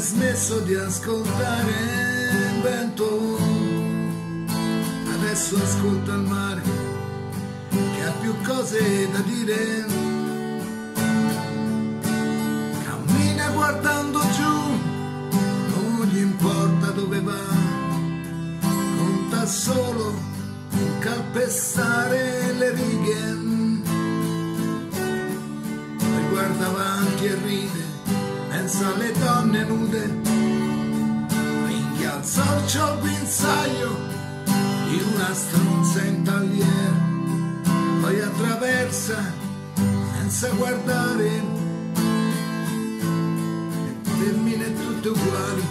smesso di ascoltare il vento, adesso ascolta il mare che ha più cose da dire. Cammina guardando giù, non gli importa dove va, conta solo calpestare le righe. E guarda avanti e ride pensa alle donne nude, ringhia al guinzaglio di una stronza in tagliere, poi attraversa senza guardare, le femmine tutte uguali,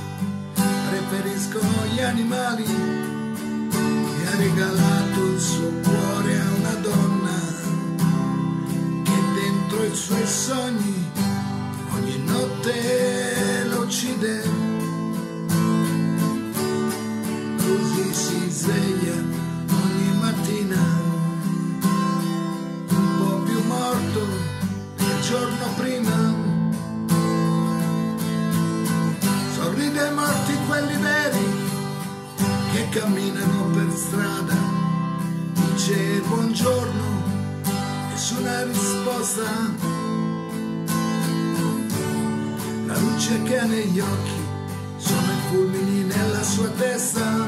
preferiscono gli animali, e ha regalato il suo cuore a una donna che dentro i suoi sogni ogni notte lo uccide, così si sveglia ogni mattina, un po' più morto del giorno prima. Sorride ai morti quelli veri che camminano per strada, dice buongiorno, nessuna risposta. Luce che ha negli occhi sono i fulmini nella sua testa.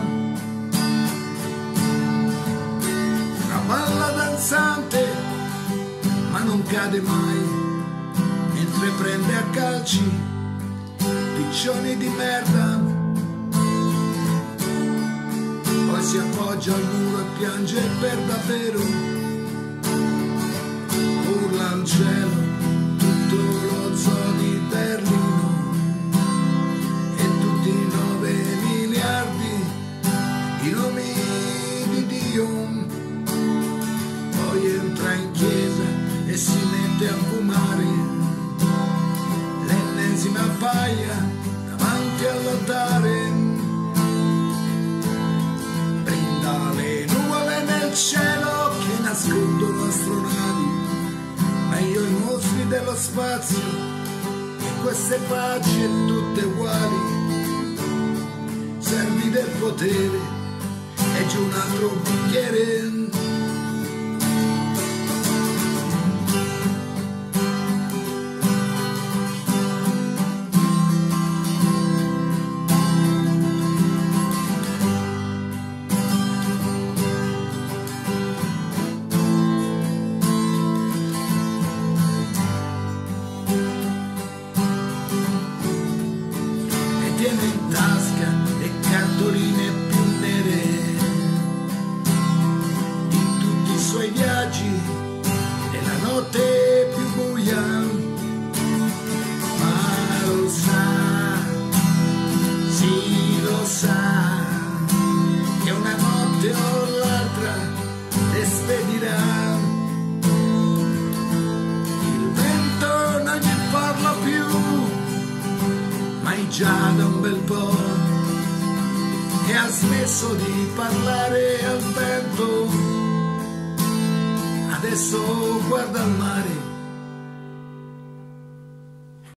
Una palla danzante, ma non cade mai, mentre prende a calci piccioni di merda. Poi si appoggia al muro e piange per davvero. Urla al cielo entra in chiesa e si mette a fumare. L'ennesima paia davanti all'altare. Brinda le nuvole nel cielo che nascondono astronavi. Meglio i mostri dello spazio e queste pace tutte uguali. Servi del potere e giù un altro bicchiere già da un bel po' e ha smesso di parlare al vento. Adesso guarda il mare